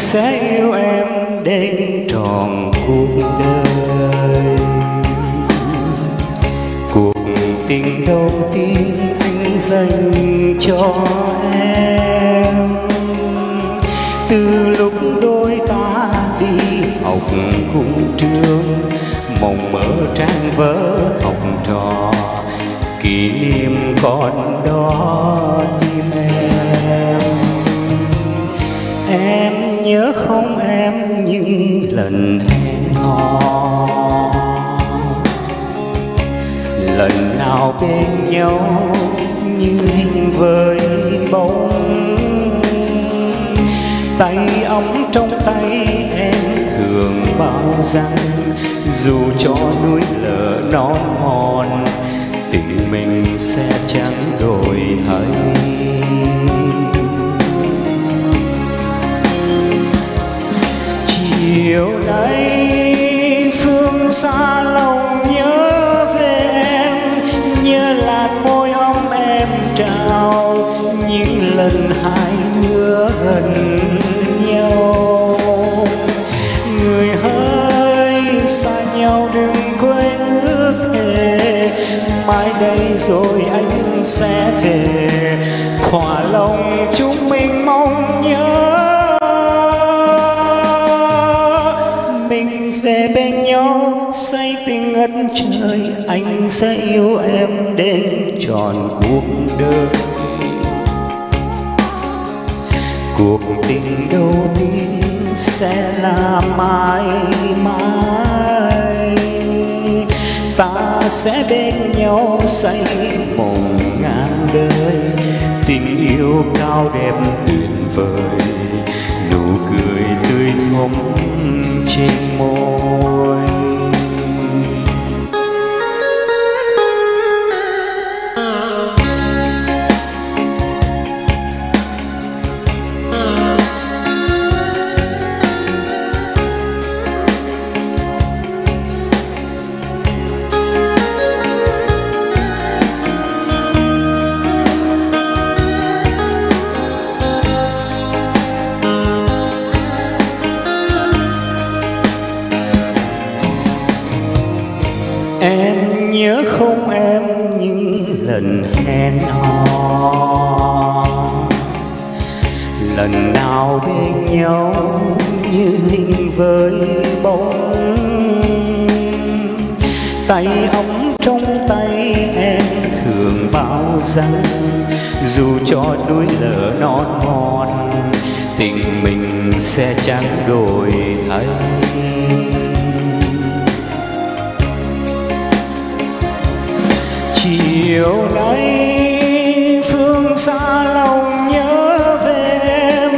sẽ yêu em đến tròn cuộc đời. Cuộc tình đầu tiên anh dành cho em. Từ lúc đôi ta đi học cùng trường, mộng mơ trang vỡ học trò, kỷ niệm còn đó bên nhau như hình với bóng. Tay ống trong tay em thường bao rằng dù cho núi lở non mòn, tình mình sẽ chẳng đổi thay. Chiều nay phương xa gần nhau. Người hỡi xa nhau đừng quên ước thề. Mai đây rồi anh sẽ về. Thỏa lòng chúng mình mong nhớ. Mình về bên nhau, say tình ngất trời, anh sẽ yêu em đến tròn cuộc đời cuộc tình đầu tiên sẽ là mãi mãi. Ta sẽ bên nhau say mộng ngàn đời, tình yêu cao đẹp tuyệt vời. Nụ cười tươi thắm trên môi. Lần hẹn hò. Lần nào bên nhau như hình với bóng. Tay ấm trong tay em thường bao rằng Dù cho núi lở non mòn, Tình mình sẽ chẳng đổi thay. Chiều nay phương xa lòng nhớ về em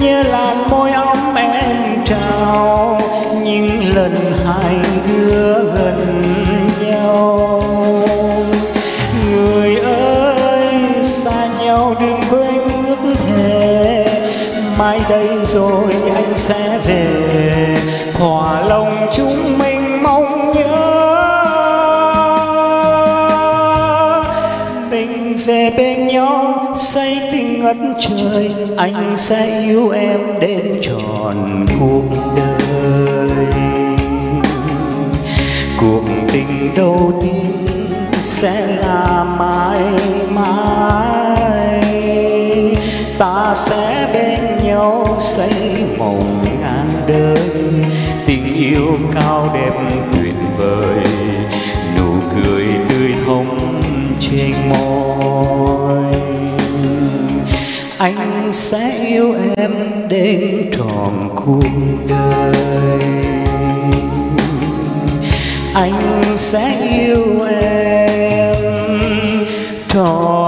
như làn môi ấm em trao những lần hai đứa gần nhau. Người ơi, xa nhau đừng quên ước thề. Mai đây rồi anh sẽ về. Thỏa lòng chúng mình bên nhau, say tình ngất trời, anh sẽ yêu em đến tròn cuộc đời. Cuộc tình đầu tiên sẽ là mãi mãi. Ta sẽ bên nhau xây mộng ngàn đời, tình yêu cao đẹp tuyệt vời. Nụ cười tươi hồng trên môi anh sẽ yêu em đến tròn cuộc đời. Anh sẽ yêu em tròn